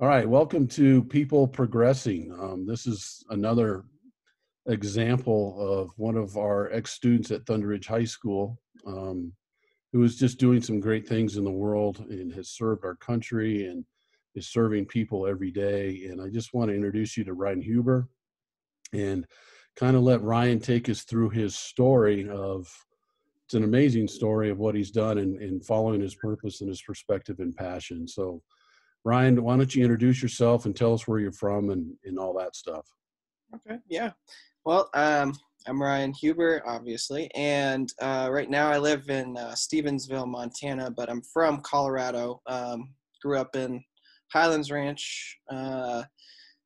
All right, welcome to People Progressing. Um, this is another example of one of our ex students at Thunder Ridge High School um, who is just doing some great things in the world and has served our country and is serving people every day. And I just want to introduce you to Ryan Huber and kind of let Ryan take us through his story of it's an amazing story of what he's done and, in following his purpose and his perspective and passion. So Ryan, why don't you introduce yourself and tell us where you're from and, and all that stuff? Okay, yeah. Well, um, I'm Ryan Huber, obviously, and uh, right now I live in uh, Stevensville, Montana, but I'm from Colorado. Um, grew up in Highlands Ranch uh,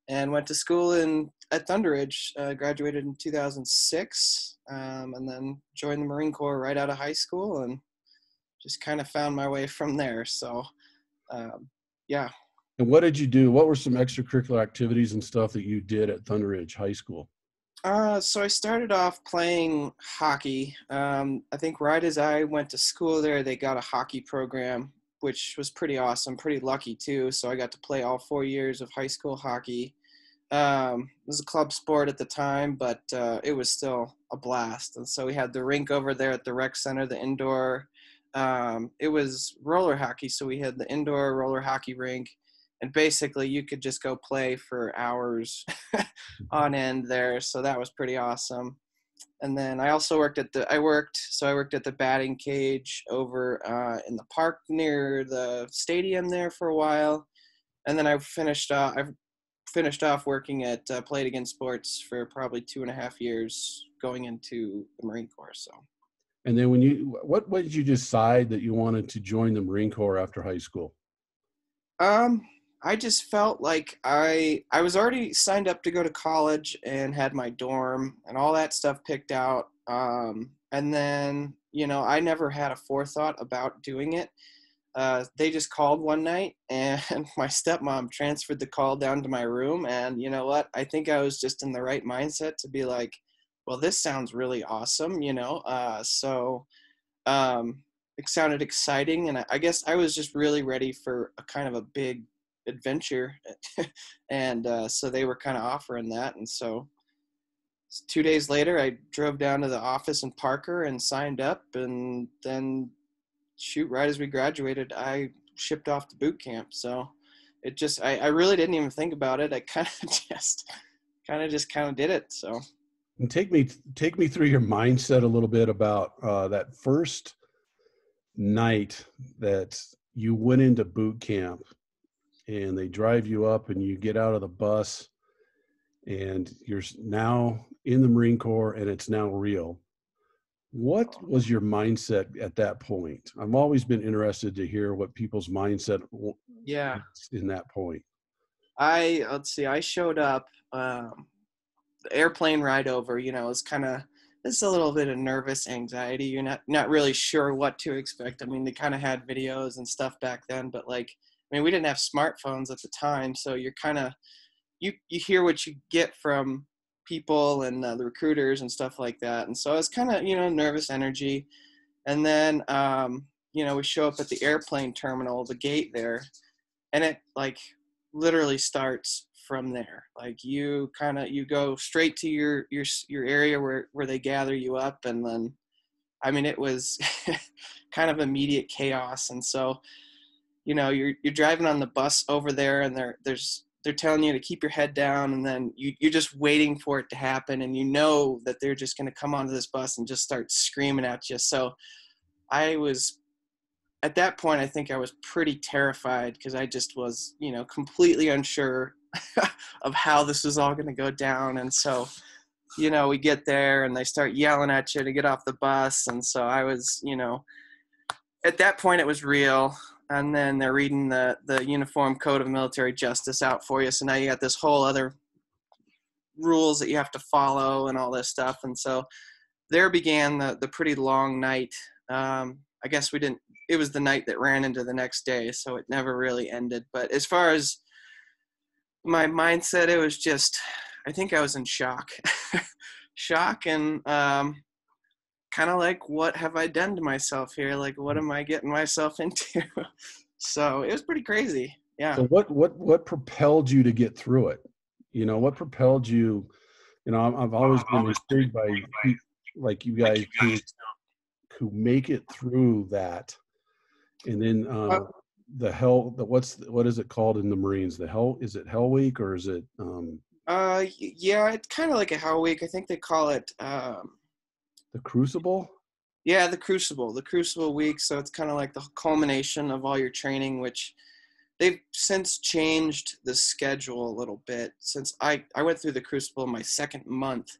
and went to school in at Thunder Ridge. Uh, graduated in 2006, um, and then joined the Marine Corps right out of high school, and just kind of found my way from there. So. Um, yeah. And what did you do? What were some extracurricular activities and stuff that you did at Thunder Ridge High School? Uh, so I started off playing hockey. Um, I think right as I went to school there, they got a hockey program, which was pretty awesome. Pretty lucky too. So I got to play all four years of high school hockey. Um, it was a club sport at the time, but uh, it was still a blast. And so we had the rink over there at the rec center, the indoor um, it was roller hockey. So we had the indoor roller hockey rink, and basically you could just go play for hours on end there. So that was pretty awesome. And then I also worked at the I worked so I worked at the batting cage over uh, in the park near the stadium there for a while, and then I finished off I finished off working at uh, Play It Again Sports for probably two and a half years, going into the Marine Corps. So and then when you what what did you decide that you wanted to join the Marine Corps after high school? Um, I just felt like I I was already signed up to go to college and had my dorm and all that stuff picked out. Um, and then you know I never had a forethought about doing it. Uh, they just called one night and my stepmom transferred the call down to my room and you know what i think i was just in the right mindset to be like well, this sounds really awesome, you know. Uh, so um, it sounded exciting, and I, I, guess I was just really ready for a kind of a big adventure, and uh, so they were kind of offering that, and so two days later, I drove down to the office in Parker and signed up, and then shoot, right as we graduated, I shipped off to boot camp. So it just, I, I really didn't even think about it. I kind of just, kind of just kind of did it. So. And take me take me through your mindset a little bit about uh, that first night that you went into boot camp and they drive you up and you get out of the bus and you're now in the Marine Corps and it's now real. What was your mindset at that point? I've always been interested to hear what people's mindset yeah in that point. I let's see. I showed up um, airplane ride over, you know, is kind of it's a little bit of nervous anxiety. You're not not really sure what to expect. I mean, they kind of had videos and stuff back then, but like, I mean, we didn't have smartphones at the time, so you're kind of you you hear what you get from people and uh, the recruiters and stuff like that. And so it's kind of you know nervous energy, and then um, you know we show up at the airplane terminal, the gate there, and it like literally starts from there. Like you kind of you go straight to your your your area where where they gather you up and then i mean it was kind of immediate chaos and so you know you're you're driving on the bus over there and there there's they're telling you to keep your head down and then you, you're just waiting for it to happen and you know that they're just going to come onto this bus and just start screaming at you. So i was at that point i think i was pretty terrified because i just was you know completely unsure of how this is all going to go down. And so, you know, we get there and they start yelling at you to get off the bus. And so I was, you know, at that point it was real. And then they're reading the, the Uniform Code of Military Justice out for you. So now you got this whole other rules that you have to follow and all this stuff. And so there began the, the pretty long night. Um, I guess we didn't, it was the night that ran into the next day. So it never really ended. But as far as my mindset it was just i think i was in shock shock and um, kind of like what have i done to myself here like what am i getting myself into so it was pretty crazy yeah. So what what what propelled you to get through it? You know, what propelled you? You know, I've, I've always been intrigued by like you guys who, who make it through that, and then uh, the hell. The what's what is it called in the Marines? The hell is it Hell Week or is it? Um, uh, yeah, it's kind of like a Hell Week. I think they call it. Um, the Crucible. Yeah, the Crucible, the Crucible week. So it's kind of like the culmination of all your training, which they've since changed the schedule a little bit. Since I I went through the Crucible my second month,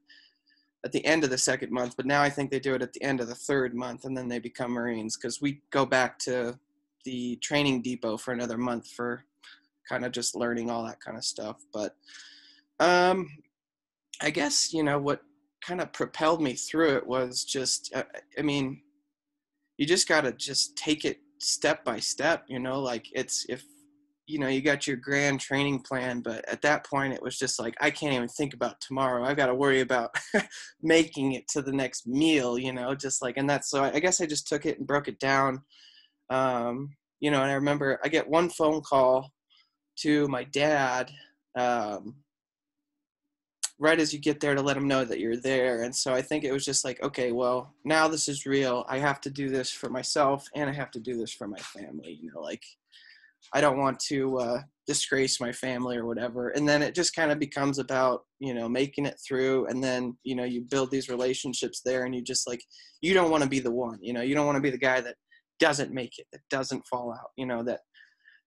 at the end of the second month, but now I think they do it at the end of the third month, and then they become Marines because we go back to the training depot for another month for kind of just learning all that kind of stuff. But um, I guess you know what kind of propelled me through it was just uh, i mean you just got to just take it step by step you know like it's if you know you got your grand training plan but at that point it was just like i can't even think about tomorrow I've got to worry about making it to the next meal you know just like and that's so i guess i just took it and broke it down um you know and i remember i get one phone call to my dad um right as you get there to let him know that you're there. And so I think it was just like, okay, well, now this is real. I have to do this for myself and I have to do this for my family. You know, like I don't want to uh, disgrace my family or whatever. And then it just kind of becomes about, you know, making it through. And then, you know, you build these relationships there and you just like, you don't want to be the one, you know, you don't want to be the guy that doesn't make it, that doesn't fall out, you know, that,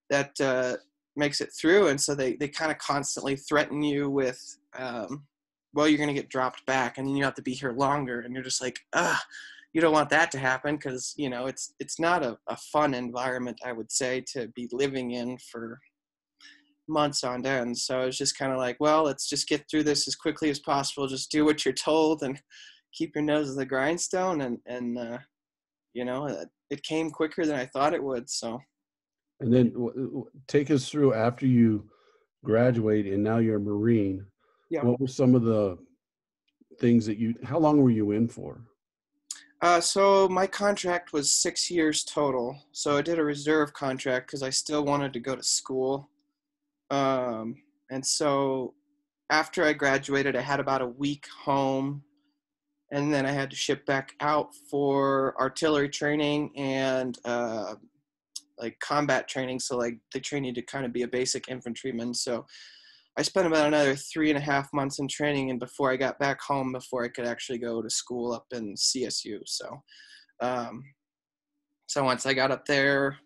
that, uh, makes it through. And so they they kind of constantly threaten you with um, well you're going to get dropped back and then you have to be here longer. And you're just like ah you don't want that to happen because you know it's it's not a, a fun environment i would say to be living in for months on end. So I was just kind of like well let's just get through this as quickly as possible. Just do what you're told and keep your nose in the grindstone and and uh, you know it, came quicker than i thought it would so and then w- take us through after you graduate and now you're a Marine. Yeah. What were some of the things that you, how long were you in for? Uh, so my contract was six years total. So I did a reserve contract because I still wanted to go to school. Um, and so after I graduated, I had about a week home. And then I had to ship back out for artillery training and uh, like combat training. So like they train you to kind of be a basic infantryman. So I spent about another three and a half months in training, and before I got back home, before I could actually go to school up in CSU. So, um, so once I got up there,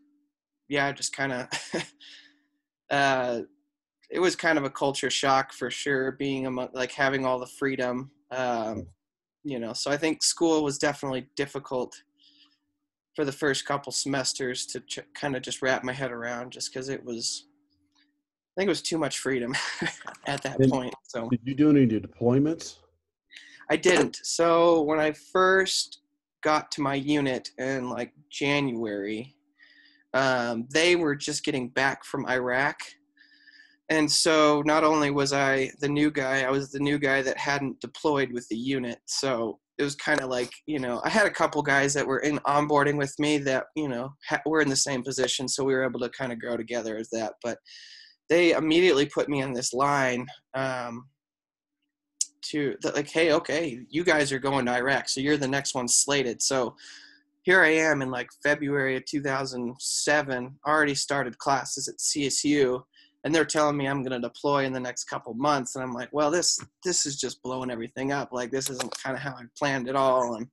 yeah, just kind of, uh, it was kind of a culture shock for sure, being among, like having all the freedom. Um, you know, so I think school was definitely difficult for the first couple semesters to ch- kind of just wrap my head around just because it was i think it was too much freedom at that point so. did you do any deployments? I didn't. So when i first got to my unit in like january um, they were just getting back from iraq and so not only was i the new guy i was the new guy that hadn't deployed with the unit. So it was kind of like you know i had a couple guys that were in onboarding with me that you know ha- were in the same position so we were able to kind of grow together as that. But they immediately put me in this line um, to like hey okay you guys are going to iraq so you're the next one slated. So here i am in like february of 2007 already started classes at csu and they're telling me I'm going to deploy in the next couple months, and I'm like, well, this this is just blowing everything up. Like this isn't kind of how I planned it all. And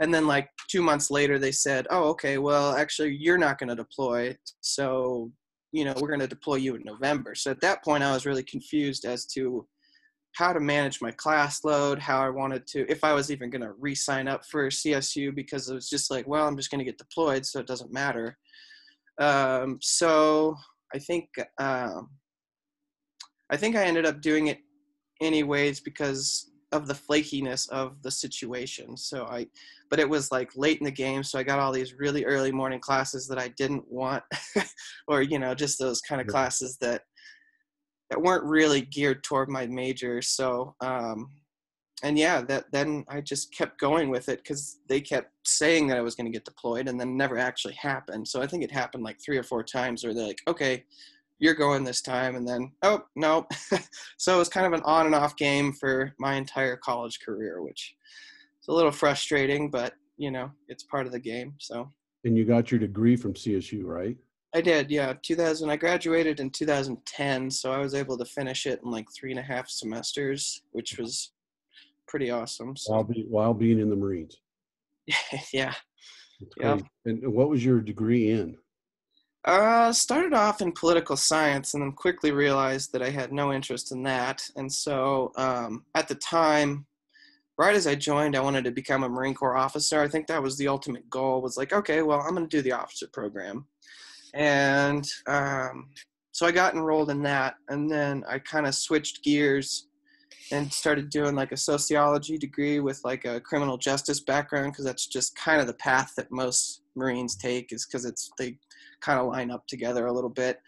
and then like two months later, they said, oh, okay, well, actually, you're not going to deploy, so you know we're going to deploy you in November. So at that point, I was really confused as to how to manage my class load, how I wanted to, if I was even going to re-sign up for CSU because it was just like, well, I'm just going to get deployed, so it doesn't matter. Um, so I think um, I think I ended up doing it anyways because of the flakiness of the situation. So I, but it was like late in the game, so I got all these really early morning classes that I didn't want, or you know, just those kind of classes that that weren't really geared toward my major. So um, and yeah, that then I just kept going with it because they kept saying that I was going to get deployed, and then never actually happened. So I think it happened like three or four times where they're like, "Okay, you're going this time," and then, "Oh no." so it was kind of an on and off game for my entire college career, which is a little frustrating, but you know, it's part of the game. So. And you got your degree from CSU, right? I did, yeah. 2000. I graduated in 2010, so I was able to finish it in like three and a half semesters, which was pretty awesome. So. While, be, while being in the Marines. yeah. Yeah. And what was your degree in? Uh, started off in political science and then quickly realized that I had no interest in that. And so um, at the time, right as I joined, I wanted to become a Marine Corps officer. I think that was the ultimate goal was like, okay, well, I'm going to do the officer program. And um, so I got enrolled in that. And then I kind of switched gears and started doing like a sociology degree with like a criminal justice background because that's just kind of the path that most marines take is because it's they kind of line up together a little bit.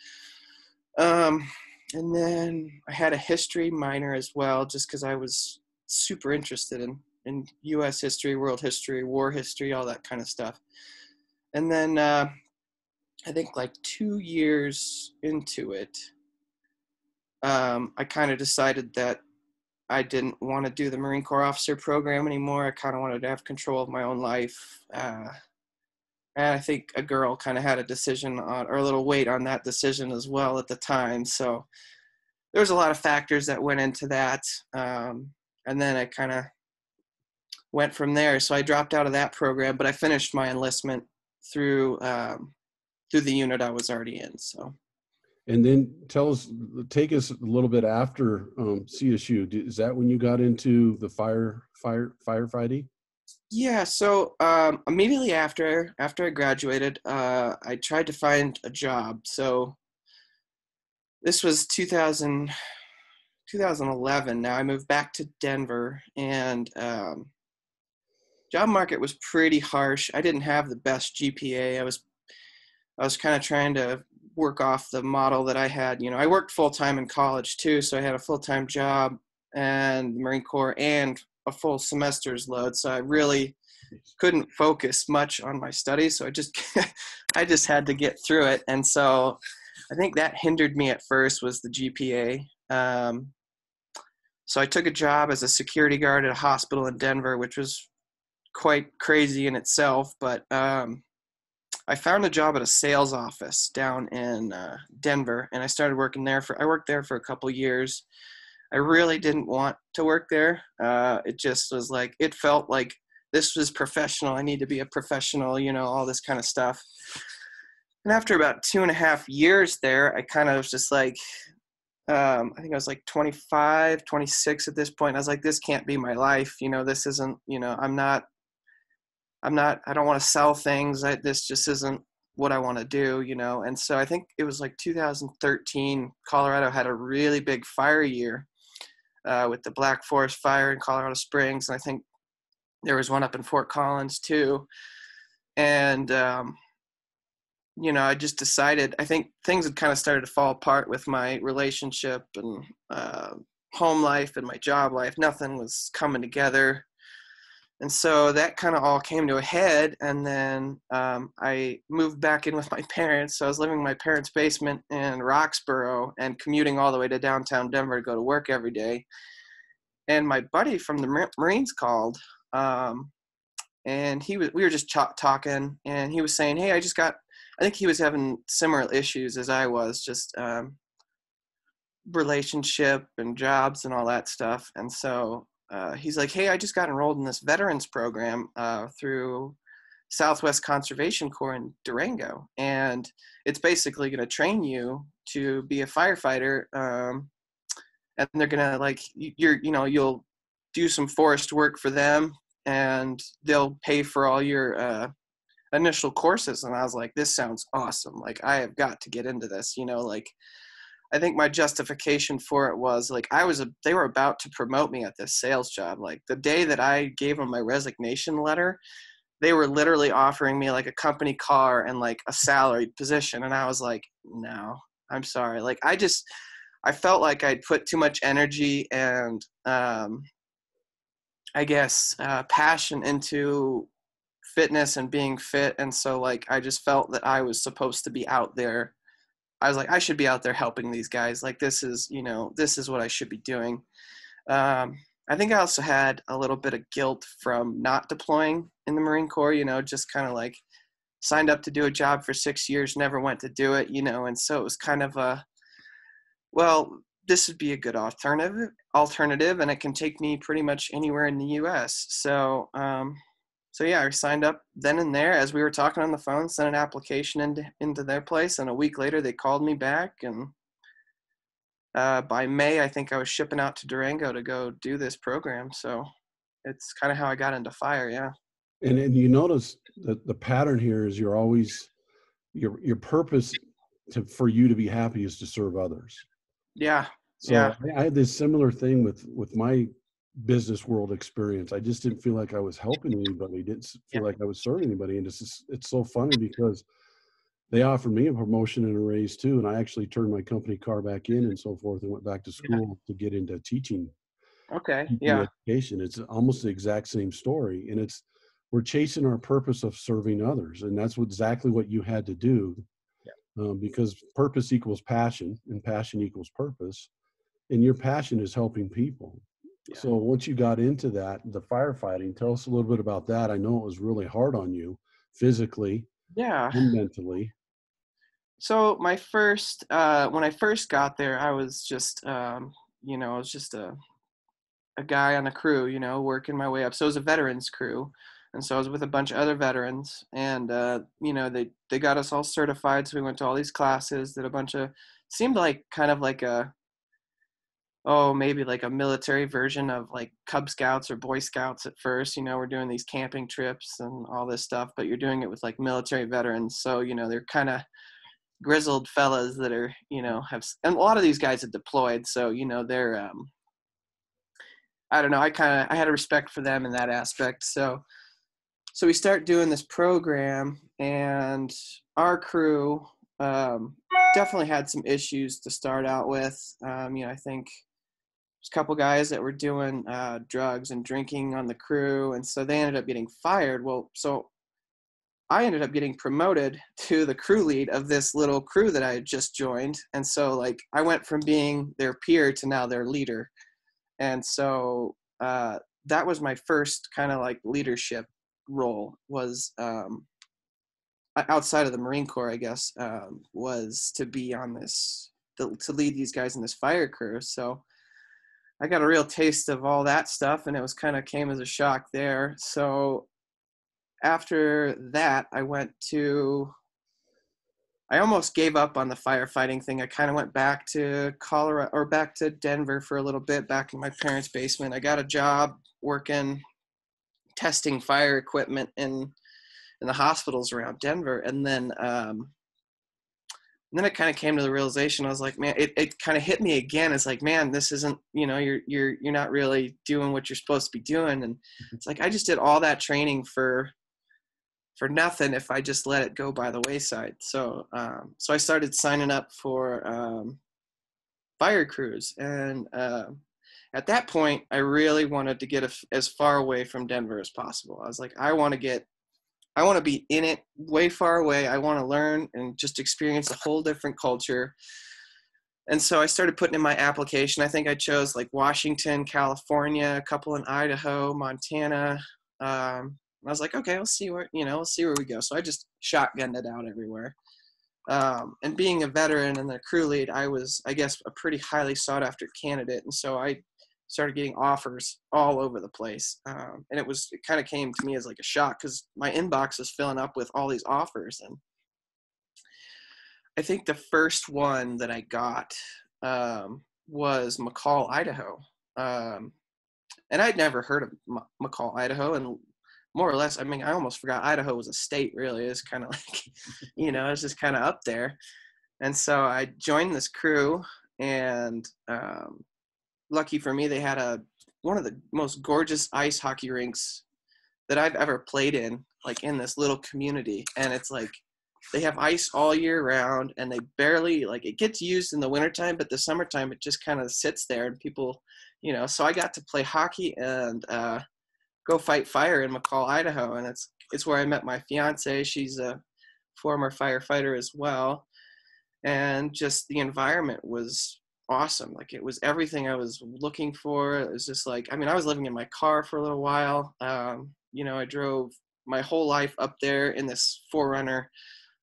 Um, and then i had a history minor as well just because i was super interested in in us history world history war history all that kind of stuff. And then uh, i think like two years into it um, i kind of decided that I didn't want to do the Marine Corps officer program anymore. I kind of wanted to have control of my own life. Uh, and I think a girl kind of had a decision on, or a little weight on that decision as well at the time. So there was a lot of factors that went into that. Um, and then I kind of went from there. So I dropped out of that program, but I finished my enlistment through um, through the unit I was already in. So and then tell us, take us a little bit after um, CSU. Is that when you got into the fire, fire, firefighting? Yeah. So um, immediately after after I graduated, uh, I tried to find a job. So this was 2000, 2011. Now I moved back to Denver, and um, job market was pretty harsh. I didn't have the best GPA. I was I was kind of trying to work off the model that I had. You know, I worked full time in college too, so I had a full time job and Marine Corps and a full semester's load. So I really couldn't focus much on my studies. So I just I just had to get through it. And so I think that hindered me at first was the GPA. Um, so I took a job as a security guard at a hospital in Denver, which was quite crazy in itself. But um, I found a job at a sales office down in uh, Denver, and I started working there for. I worked there for a couple years. I really didn't want to work there. Uh, it just was like it felt like this was professional. I need to be a professional, you know, all this kind of stuff. And after about two and a half years there, I kind of was just like, um, I think I was like 25, 26 at this point. I was like, this can't be my life. You know, this isn't, you know, I'm not I'm not, I don't want to sell things. I, this just isn't what I want to do, you know? And so I think it was like 2013, Colorado had a really big fire year uh, with the Black Forest fire in Colorado Springs. And I think there was one up in Fort Collins too. And, um, you know, I just decided, I think things had kind of started to fall apart with my relationship and uh, home life and my job life. Nothing was coming together and so that kind of all came to a head and then um, i moved back in with my parents. So i was living in my parents basement in roxborough and commuting all the way to downtown denver to go to work every day. And my buddy from the marines called um, and he was we were just ch- talking and he was saying hey i just got i think he was having similar issues as i was just um, relationship and jobs and all that stuff. And so uh, he's like, hey, I just got enrolled in this veterans program uh, through Southwest Conservation Corps in Durango, and it's basically going to train you to be a firefighter. Um, and they're gonna like you're, you know, you'll do some forest work for them, and they'll pay for all your uh, initial courses. And I was like, this sounds awesome. Like I have got to get into this. You know, like I think my justification for it was like I was a they were about to promote me at this sales job. Like the day that I gave them my resignation letter, they were literally offering me like a company car and like a salaried position and I was like, "No, I'm sorry." Like I just I felt like I'd put too much energy and um I guess, uh, passion into fitness and being fit. And so, like, I just felt that I was supposed to be out there. I was like, I should be out there helping these guys. Like, this is, you know, this is what I should be doing. Um, I think I also had a little bit of guilt from not deploying in the Marine Corps, you know, just kind of like signed up to do a job for six years, never went to do it, you know, and so it was kind of a, well, this would be a good alternative, alternative, and it can take me pretty much anywhere in the U.S. So, um, so yeah, I signed up then and there as we were talking on the phone, sent an application into into their place, and a week later they called me back, and uh, by May I think I was shipping out to Durango to go do this program. So, it's kind of how I got into fire. Yeah. And and you notice that the pattern here is you're always your your purpose to for you to be happy is to serve others. Yeah. So yeah. I had this similar thing with with my business world experience. I just didn't feel like I was helping anybody. Didn't feel Yeah. like I was serving anybody. And it's just, it's so funny because they offered me a promotion and a raise too, and I actually turned my company car back in and so forth, and went back to Yeah. school to get into teaching Okay. teaching Yeah. education. It's almost the exact same story, and it's we're chasing our purpose of serving others, and that's what, exactly what you had to do. Um, because purpose equals passion, and passion equals purpose, and your passion is helping people. Yeah. So once you got into that, the firefighting, tell us a little bit about that. I know it was really hard on you, physically Yeah. and mentally. So my first, uh, when I first got there, I was just, um, you know, I was just a, a guy on a crew, you know, working my way up. So it was a veterans crew, and so I was with a bunch of other veterans, and uh, you know, they they got us all certified. So we went to all these classes, did a bunch of, seemed like kind of like a, oh, maybe like a military version of like Cub Scouts or Boy Scouts at first. You know, we're doing these camping trips and all this stuff, but you're doing it with like military veterans. So you know, they're kind of grizzled fellas that are you know have and a lot of these guys have deployed so you know they're um i don't know i kind of i had a respect for them in that aspect so so we start doing this program and our crew um definitely had some issues to start out with um you know i think a couple guys that were doing uh, drugs and drinking on the crew and so they ended up getting fired well so I ended up getting promoted to the crew lead of this little crew that I had just joined. And so like I went from being their peer to now their leader. And so uh, that was my first kind of like leadership role was um, outside of the Marine Corps, I guess, um, was to be on this, to, to lead these guys in this fire crew. So I got a real taste of all that stuff and it was kind of came as a shock there. So after that, I went to. I almost gave up on the firefighting thing. I kind of went back to Colorado or back to Denver for a little bit, back in my parents' basement. I got a job working testing fire equipment in in the hospitals around Denver, and then um, and then it kind of came to the realization. I was like, man, it, it kind of hit me again. It's like, man, this isn't you know you're you're you're not really doing what you're supposed to be doing, and it's like I just did all that training for for nothing if I just let it go by the wayside. So um, so I started signing up for um, fire crews, and uh, at that point, I really wanted to get a, as far away from Denver as possible. I was like, I want to get, I want to be in it way far away. I want to learn and just experience a whole different culture. And so I started putting in my application. I think I chose like Washington, California, a couple in Idaho, Montana, um, I was like, okay, we'll see where you know, we'll see where we go. So I just shotgunned it out everywhere. Um, and being a veteran and the crew lead, I was, I guess, a pretty highly sought after candidate, and so I started getting offers all over the place. Um, and it was, it kind of came to me as like a shock because my inbox is filling up with all these offers, and I think the first one that I got um, was McCall, Idaho. Um, and I'd never heard of M- McCall, Idaho, and more or less, I mean, I almost forgot Idaho was a state. Really, it's kind of like, you know, it's just kind of up there. And so I joined this crew, and um, lucky for me, they had a one of the most gorgeous ice hockey rinks that I've ever played in, like in this little community. And it's like they have ice all year round, and they barely like it gets used in the wintertime, but the summertime it just kind of sits there, and people, you know. So I got to play hockey and. Uh, go fight fire in McCall, Idaho, and it's it's where I met my fiance. She's a former firefighter as well, and just the environment was awesome. Like it was everything I was looking for. It was just like I mean, I was living in my car for a little while. Um, you know, I drove my whole life up there in this 4Runner.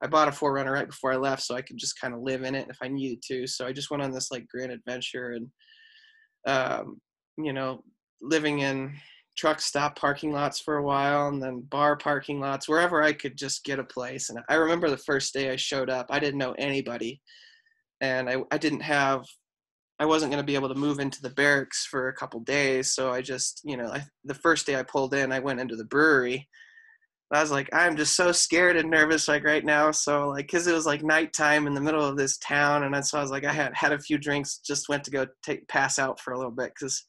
I bought a 4Runner right before I left, so I could just kind of live in it if I needed to. So I just went on this like grand adventure and, um, you know, living in truck stop parking lots for a while and then bar parking lots wherever i could just get a place and i remember the first day i showed up i didn't know anybody and i, I didn't have i wasn't going to be able to move into the barracks for a couple days so i just you know I, the first day i pulled in i went into the brewery I was like, I'm just so scared and nervous like right now. So like, cause it was like nighttime in the middle of this town. And so I was like, I had had a few drinks, just went to go take pass out for a little bit. Cause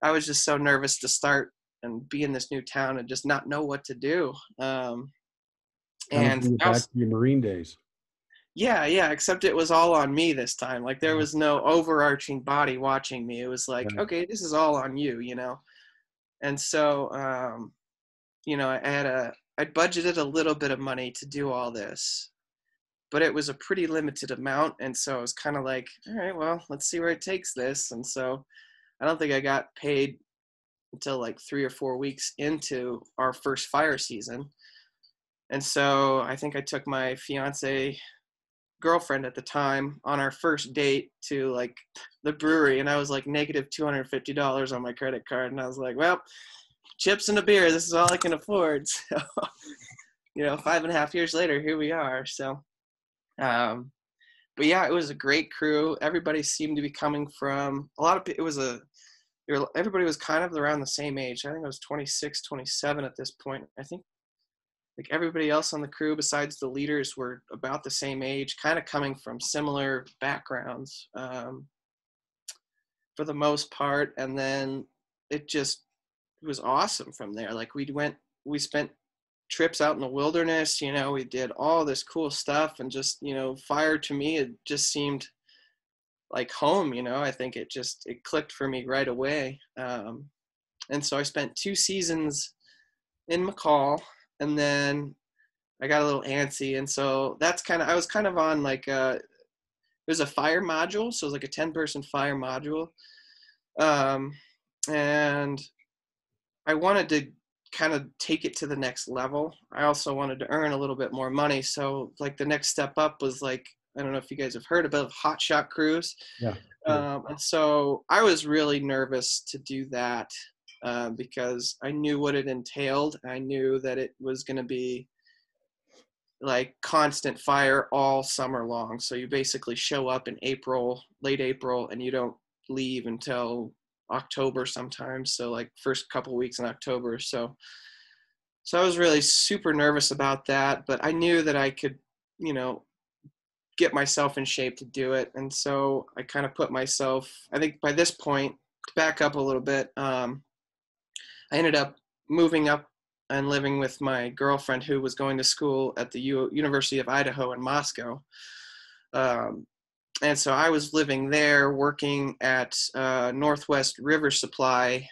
I was just so nervous to start and be in this new town and just not know what to do. Um, and back was, to your Marine days. Yeah, yeah. Except it was all on me this time. Like there was no overarching body watching me. It was like, okay, this is all on you, you know. And so, um, you know, I had a, I budgeted a little bit of money to do all this, but it was a pretty limited amount. And so I was kind of like, all right, well, let's see where it takes this. And so I don't think I got paid until like three or four weeks into our first fire season. And so I think I took my fiance girlfriend at the time on our first date to like the brewery and I was like negative $250 on my credit card. And I was like, well, chips and a beer, this is all I can afford. So, you know, five and a half years later, here we are. So, um, but yeah, it was a great crew. Everybody seemed to be coming from a lot of it was a everybody was kind of around the same age. I think I was 26, 27 at this point. I think like everybody else on the crew besides the leaders were about the same age, kind of coming from similar backgrounds um, for the most part. And then it just was awesome from there. Like we went, we spent trips out in the wilderness you know we did all this cool stuff and just you know fire to me it just seemed like home you know i think it just it clicked for me right away um, and so i spent two seasons in mccall and then i got a little antsy and so that's kind of i was kind of on like a uh, it was a fire module so it was like a 10 person fire module um, and i wanted to kind of take it to the next level. I also wanted to earn a little bit more money. So like the next step up was like I don't know if you guys have heard about Hot Shot Crews. Yeah. Um, and so I was really nervous to do that uh, because I knew what it entailed. I knew that it was going to be like constant fire all summer long. So you basically show up in April, late April, and you don't leave until October sometimes. So like first couple weeks in October. So so I was really super nervous about that, but I knew that I could, you know, get myself in shape to do it. And so I kind of put myself, I think by this point, back up a little bit, um, I ended up moving up and living with my girlfriend who was going to school at the U- University of Idaho in Moscow. Um, and so I was living there, working at uh, Northwest River Supply,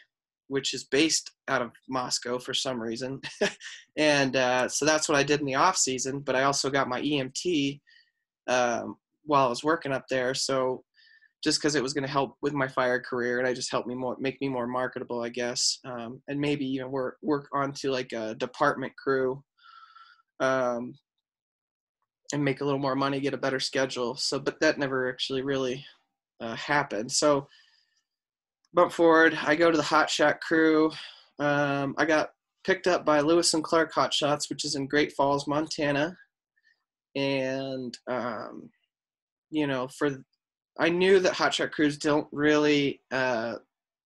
which is based out of Moscow for some reason. and uh, so that's what I did in the off season. But I also got my EMT um, while I was working up there. So just because it was going to help with my fire career, and I just helped me more, make me more marketable, I guess, um, and maybe even work work onto like a department crew. Um, and make a little more money, get a better schedule. So, but that never actually really uh, happened. So, bump forward, I go to the Hot Shot crew. Um, I got picked up by Lewis and Clark Hot Shots, which is in Great Falls, Montana. And, um, you know, for I knew that Hot Shot crews don't really uh,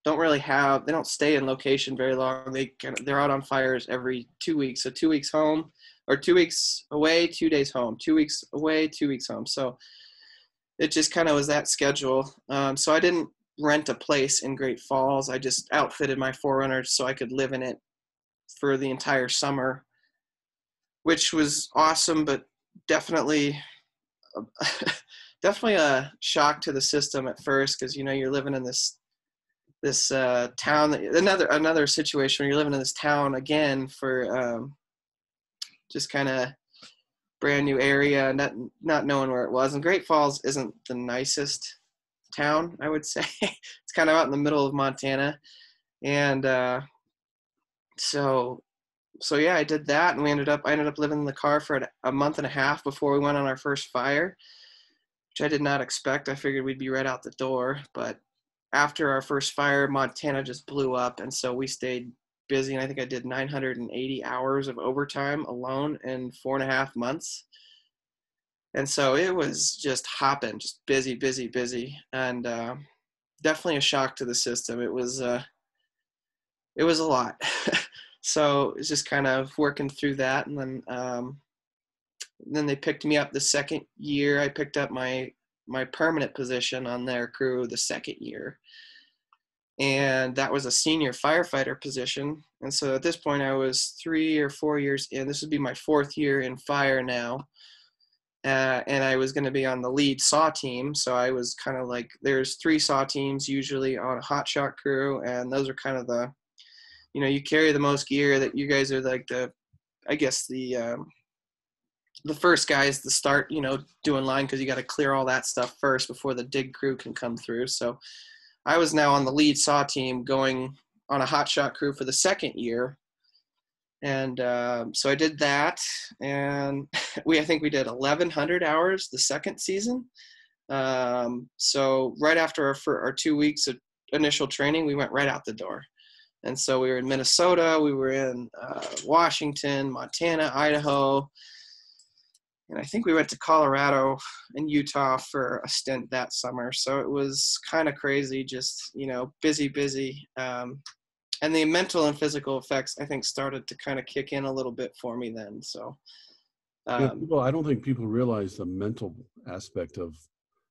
don't really have they don't stay in location very long. They kind of, they're out on fires every two weeks. So two weeks home, or two weeks away, two days home, two weeks away, two weeks home. So it just kind of was that schedule. Um, so I didn't rent a place in Great Falls. I just outfitted my 4Runner so I could live in it for the entire summer, which was awesome, but definitely, definitely a shock to the system at first because you know you're living in this this uh, town. Another another situation where you're living in this town again for um, just kind of brand new area, not not knowing where it was. And Great Falls isn't the nicest town, I would say. it's kind of out in the middle of Montana, and uh, so so yeah, I did that, and we ended up I ended up living in the car for a month and a half before we went on our first fire, which I did not expect. I figured we'd be right out the door, but after our first fire, Montana just blew up, and so we stayed busy. And I think I did 980 hours of overtime alone in four and a half months. And so it was just hopping, just busy, busy, busy, and uh, definitely a shock to the system. It was uh, it was a lot. so it's just kind of working through that, and then um, then they picked me up the second year. I picked up my my permanent position on their crew the second year, and that was a senior firefighter position. And so at this point, I was three or four years in. This would be my fourth year in fire now. Uh, and I was going to be on the lead saw team. So I was kind of like, there's three saw teams usually on a hot shot crew, and those are kind of the, you know, you carry the most gear. That you guys are like the, I guess the, um, the first guys to start, you know, doing line because you got to clear all that stuff first before the dig crew can come through. So I was now on the lead saw team going on a hot shot crew for the second year. And uh, so I did that, and we I think we did 1,100 hours the second season. Um, so right after our, for our two weeks of initial training, we went right out the door. And so we were in Minnesota, we were in uh, Washington, Montana, Idaho, and I think we went to Colorado and Utah for a stint that summer. So it was kind of crazy, just you know, busy, busy. Um, and the mental and physical effects, I think, started to kind of kick in a little bit for me then. So, um, yeah, people, I don't think people realize the mental aspect of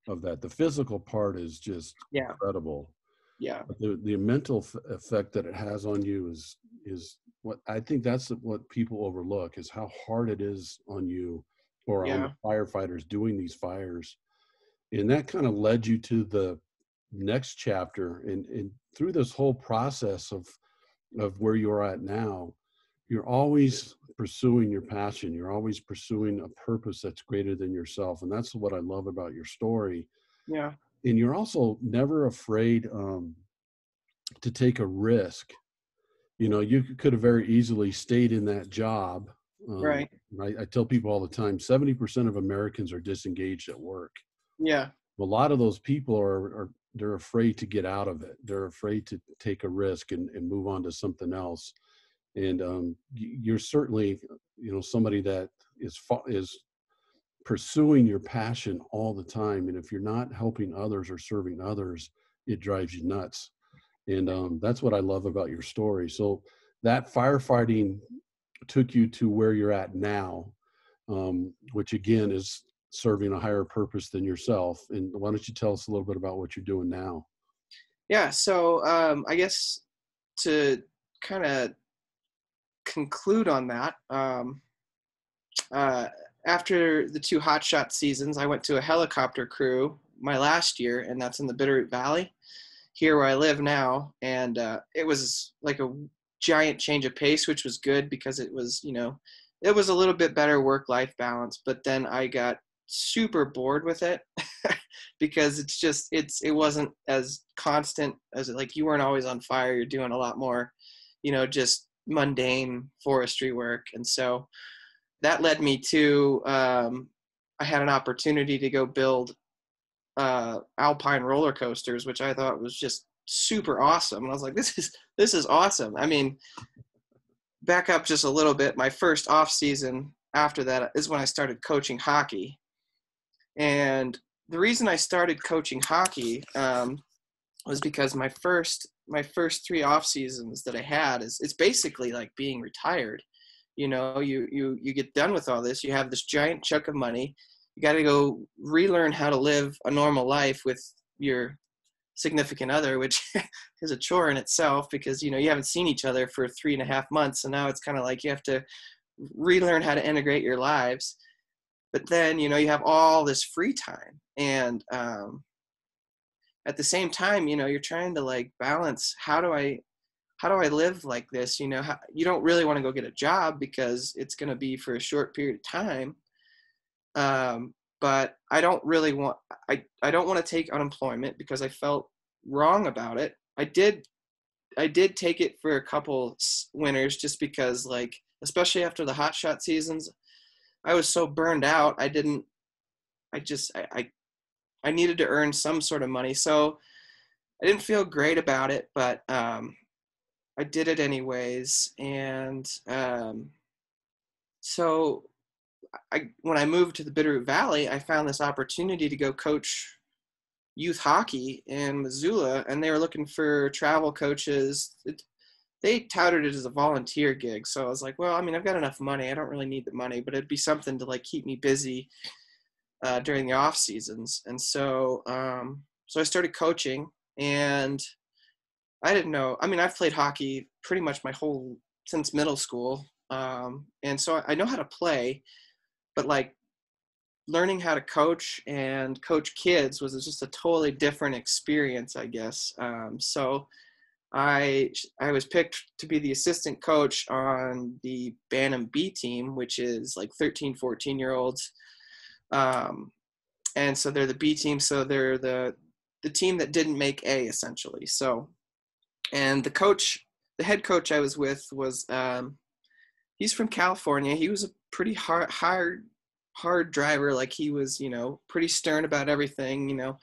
of that. The physical part is just yeah. incredible. Yeah. But the the mental f- effect that it has on you is is what I think that's what people overlook is how hard it is on you or yeah. on the firefighters doing these fires. And that kind of led you to the next chapter. And, and through this whole process of, of where you're at now, you're always pursuing your passion. You're always pursuing a purpose that's greater than yourself. And that's what I love about your story. Yeah. And you're also never afraid um, to take a risk. You know, you could have very easily stayed in that job um, right. I, I, tell people all the time 70% of Americans are disengaged at work. Yeah. A lot of those people are, are they're afraid to get out of it. They're afraid to take a risk and, and move on to something else. And um, you're certainly, you know, somebody that is is pursuing your passion all the time. And if you're not helping others or serving others, it drives you nuts. And um, that's what I love about your story. So that firefighting took you to where you're at now, um, which again is serving a higher purpose than yourself. And why don't you tell us a little bit about what you're doing now? Yeah, so um, I guess to kind of conclude on that, um, uh, after the two hotshot seasons, I went to a helicopter crew my last year, and that's in the Bitterroot Valley, here where I live now. And uh, it was like a giant change of pace, which was good because it was, you know, it was a little bit better work life balance. But then I got super bored with it because it's just it's it wasn't as constant as it like you weren't always on fire. You're doing a lot more, you know, just mundane forestry work, and so that led me to um, I had an opportunity to go build uh, alpine roller coasters, which I thought was just super awesome. And I was like, this is this is awesome. I mean, back up just a little bit. My first off season after that is when I started coaching hockey, and the reason I started coaching hockey um, was because my first my first three off seasons that I had is it's basically like being retired. You know, you you you get done with all this. You have this giant chunk of money. You got to go relearn how to live a normal life with your significant other, which is a chore in itself because you know you haven't seen each other for three and a half months, and now it's kind of like you have to relearn how to integrate your lives. But then you know you have all this free time, and um, at the same time, you know, you're trying to like balance how do I how do I live like this? You know, how, you don't really want to go get a job because it's going to be for a short period of time. Um, but I don't really want I I don't want to take unemployment because I felt wrong about it. I did I did take it for a couple winters just because like especially after the hot shot seasons I was so burned out I didn't I just I, I I needed to earn some sort of money. So I didn't feel great about it, but um I did it anyways and um so I when I moved to the Bitterroot Valley, I found this opportunity to go coach youth hockey in Missoula, and they were looking for travel coaches. It, they touted it as a volunteer gig, so I was like, well, I mean, I've got enough money. I don't really need the money, but it'd be something to like keep me busy uh, during the off seasons. And so, um, so I started coaching, and I didn't know. I mean, I've played hockey pretty much my whole since middle school, um, and so I know how to play but like learning how to coach and coach kids was just a totally different experience i guess um, so i i was picked to be the assistant coach on the bantam b team which is like 13 14 year olds um, and so they're the b team so they're the the team that didn't make a essentially so and the coach the head coach i was with was um, he's from california he was a pretty hard hard hard driver like he was you know pretty stern about everything you know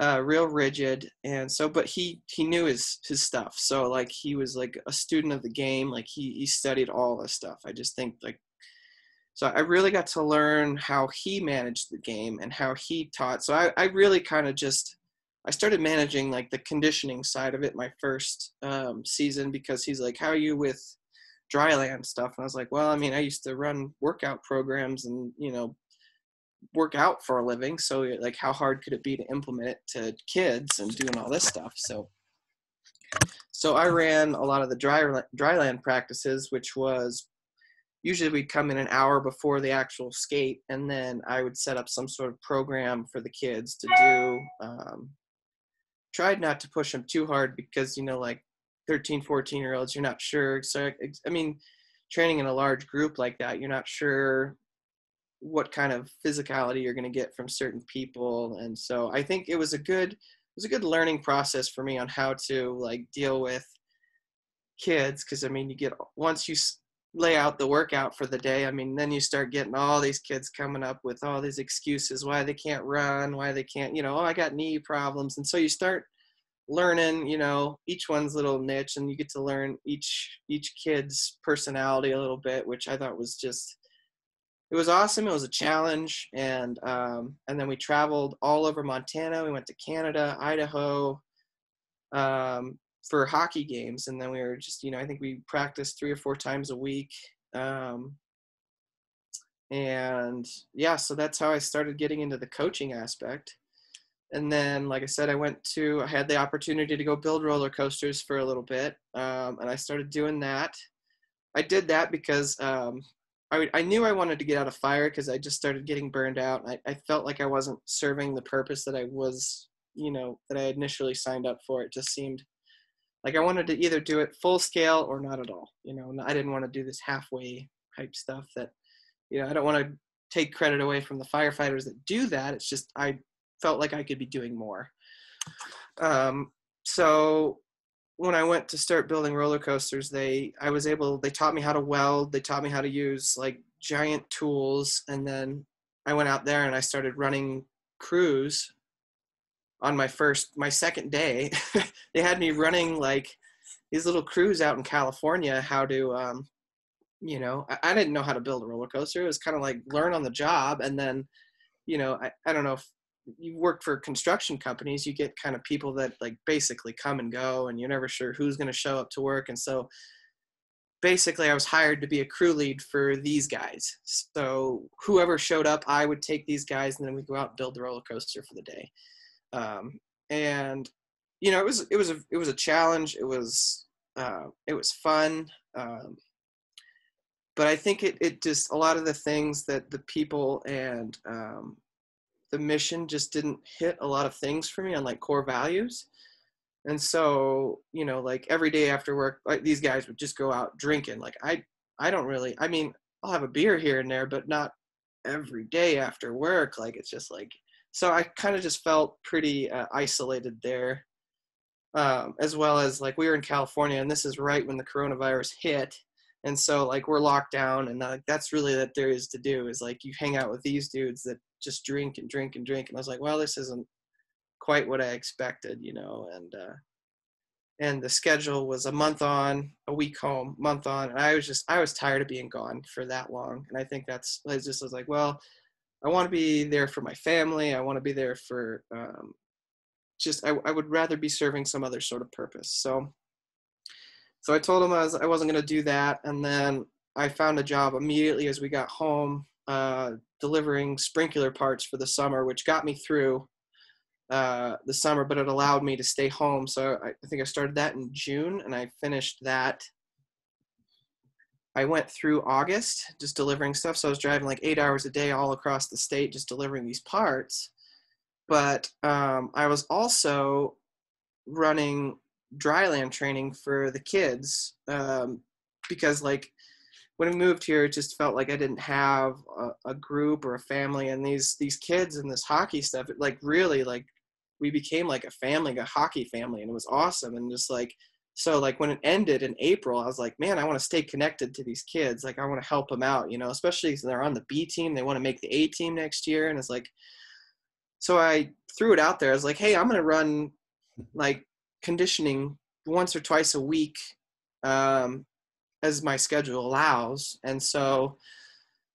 uh, real rigid and so but he he knew his his stuff so like he was like a student of the game like he he studied all this stuff i just think like so i really got to learn how he managed the game and how he taught so i, I really kind of just i started managing like the conditioning side of it my first um, season because he's like how are you with dry land stuff. And I was like, well, I mean, I used to run workout programs and, you know, work out for a living. So like, how hard could it be to implement it to kids and doing all this stuff? So, so I ran a lot of the dry, dry land practices, which was usually we'd come in an hour before the actual skate and then I would set up some sort of program for the kids to do. Um, tried not to push them too hard because, you know, like 13 14 year olds you're not sure. So i mean training in a large group like that you're not sure what kind of physicality you're going to get from certain people. And so i think it was a good it was a good learning process for me on how to like deal with kids because i mean you get once you lay out the workout for the day i mean then you start getting all these kids coming up with all these excuses why they can't run why they can't you know oh i got knee problems. And so you start learning you know each one's little niche and you get to learn each each kid's personality a little bit which i thought was just it was awesome it was a challenge and um, and then we traveled all over montana we went to canada idaho um, for hockey games and then we were just you know i think we practiced three or four times a week um, and yeah so that's how i started getting into the coaching aspect and then like i said i went to i had the opportunity to go build roller coasters for a little bit um, and i started doing that. I did that because um, I, I knew i wanted to get out of fire because i just started getting burned out. I, I felt like i wasn't serving the purpose that i was you know that i initially signed up for. It just seemed like i wanted to either do it full scale or not at all you know i didn't want to do this halfway type stuff that you know i don't want to take credit away from the firefighters that do that. It's just i felt like I could be doing more. Um, so when I went to start building roller coasters, they I was able they taught me how to weld, they taught me how to use like giant tools, and then I went out there and I started running crews on my first my second day. they had me running like these little crews out in California how to um, you know I, I didn't know how to build a roller coaster. It was kind of like learn on the job and then you know I, I don't know if you work for construction companies, you get kind of people that like basically come and go, and you're never sure who's going to show up to work. And so basically, I was hired to be a crew lead for these guys. So whoever showed up, I would take these guys, and then we'd go out and build the roller coaster for the day. Um, and you know, it was it was a it was a challenge. It was uh, it was fun. Um, but I think it, it just a lot of the things that the people and um, the mission just didn't hit a lot of things for me on like core values. And so you know like every day after work like these guys would just go out drinking. Like i i don't really i mean i'll have a beer here and there but not every day after work. Like it's just like so i kind of just felt pretty uh, isolated there. Um, as well as like we were in california and this is right when the coronavirus hit. And so like we're locked down and uh, that's really that there is to do is like you hang out with these dudes that just drink and drink and drink. And i was like well this isn't quite what i expected you know and uh and the schedule was a month on a week home month on. And i was just i was tired of being gone for that long. And i think that's i just was like well i want to be there for my family. I want to be there for um, just I, I would rather be serving some other sort of purpose. So so I told him I, was, I wasn't going to do that. And then I found a job immediately as we got home, uh, delivering sprinkler parts for the summer, which got me through uh, the summer, but it allowed me to stay home. So I, I think I started that in June and I finished that. I went through August just delivering stuff. So I was driving like eight hours a day all across the state just delivering these parts. But um, I was also running dryland training for the kids um, because like when we moved here it just felt like i didn't have a, a, group or a family and these these kids and this hockey stuff it, like really like we became like a family a hockey family and it was awesome and just like so like when it ended in april i was like man i want to stay connected to these kids like i want to help them out you know especially they're on the b team they want to make the a team next year and it's like so i threw it out there i was like hey i'm going to run like conditioning once or twice a week um, as my schedule allows. And so,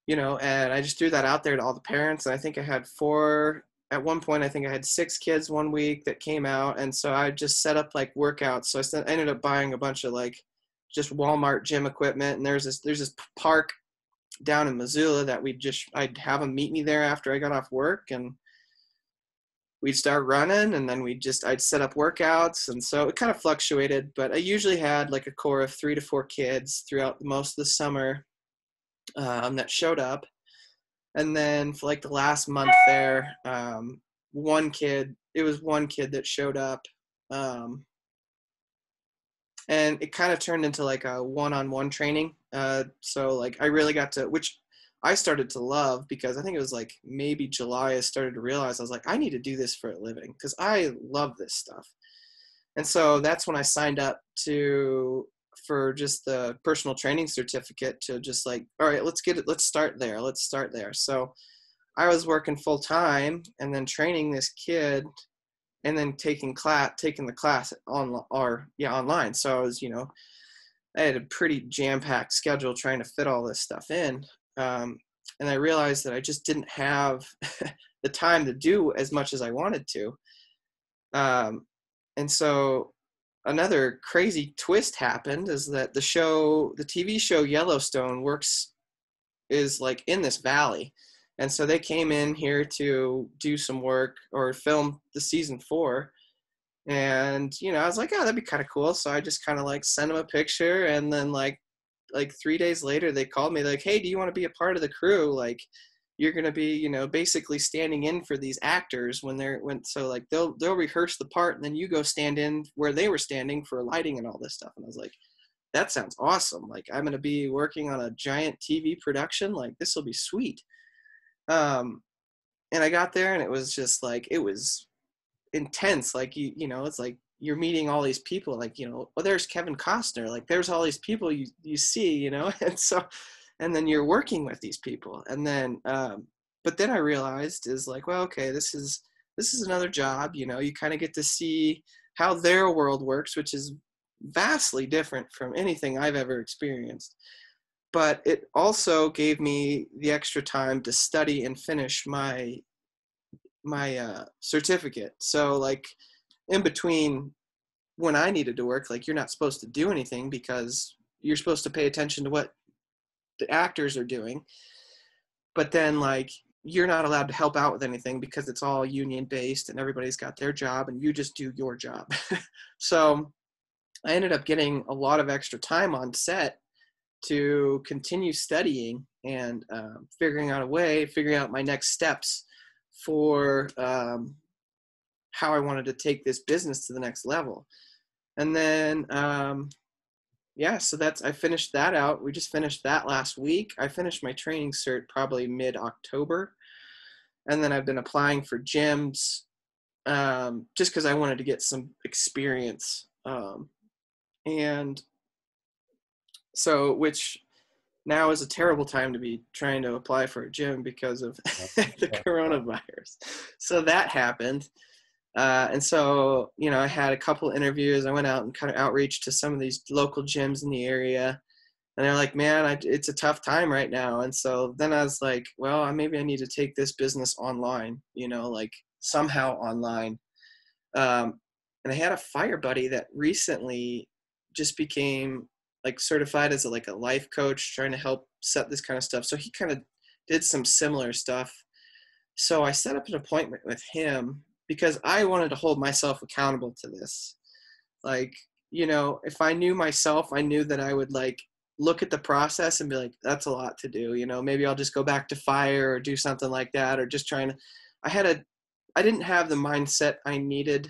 you know, and I just threw that out there to all the parents. And I think I had four, at one point, I think I had six kids one week that came out. And so I just set up like workouts. So I ended up buying a bunch of like just Walmart gym equipment. And there's this, there's this park down in Missoula that we just, I'd have them meet me there after I got off work. And we'd start running and then we'd just i'd set up workouts and so it kind of fluctuated but i usually had like a core of three to four kids throughout most of the summer um, that showed up. And then for like the last month there um, one kid it was one kid that showed up um, and it kind of turned into like a one-on-one training uh, so like i really got to which I started to love because I think it was like maybe July I started to realize I was like I need to do this for a living because I love this stuff. And so that's when I signed up to for just the personal training certificate to just like all right, let's get it let's start there. Let's start there. So I was working full time and then training this kid and then taking class taking the class on or yeah online. So I was, you know, I had a pretty jam-packed schedule trying to fit all this stuff in um, and I realized that I just didn't have the time to do as much as I wanted to. Um, and so another crazy twist happened is that the show, the TV show Yellowstone works is like in this valley. And so they came in here to do some work or film the season four. And, you know, I was like, oh, that'd be kind of cool. So I just kind of like sent them a picture and then like like three days later they called me like hey do you want to be a part of the crew? Like you're going to be you know basically standing in for these actors when they're when so like they'll they'll rehearse the part and then you go stand in where they were standing for lighting and all this stuff. And i was like that sounds awesome. Like i'm going to be working on a giant tv production. Like this will be sweet. Um and i got there and it was just like it was intense. Like you you know it's like you're meeting all these people like you know well there's kevin costner like there's all these people you you see you know? And so and then you're working with these people. And then um but then i realized is like well okay this is this is another job you know? You kind of get to see how their world works which is vastly different from anything i've ever experienced. But it also gave me the extra time to study and finish my my uh, certificate. So like in between when I needed to work, like you're not supposed to do anything because you're supposed to pay attention to what the actors are doing. But then like you're not allowed to help out with anything because it's all union based and everybody's got their job and you just do your job. so I ended up getting a lot of extra time on set to continue studying and um, figuring out a way, figuring out my next steps for um, how I wanted to take this business to the next level. And then, um, yeah, so that's, I finished that out. We just finished that last week. I finished my training cert probably mid October. And then I've been applying for gyms um, just because I wanted to get some experience. Um, and so, which now is a terrible time to be trying to apply for a gym because of the coronavirus. So that happened. Uh, and so, you know, I had a couple interviews. I went out and kind of outreach to some of these local gyms in the area. And they're like, man, I, it's a tough time right now. And so then I was like, well, maybe I need to take this business online, you know, like somehow online. Um, and I had a fire buddy that recently just became like certified as a, like a life coach trying to help set this kind of stuff so he kind of did some similar stuff so i set up an appointment with him because i wanted to hold myself accountable to this. Like you know if i knew myself i knew that i would like look at the process and be like that's a lot to do you know? Maybe i'll just go back to fire or do something like that or just trying to i had a i didn't have the mindset i needed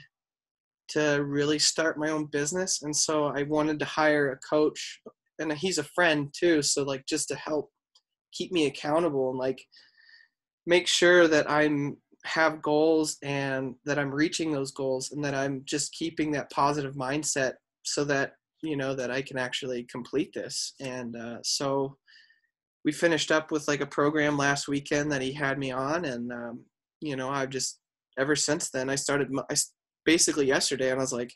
to really start my own business and so i wanted to hire a coach and he's a friend too so like just to help keep me accountable and like make sure that i'm have goals and that i'm reaching those goals and that i'm just keeping that positive mindset so that you know that i can actually complete this and uh, so we finished up with like a program last weekend that he had me on and um, you know i've just ever since then i started i basically yesterday and I was like,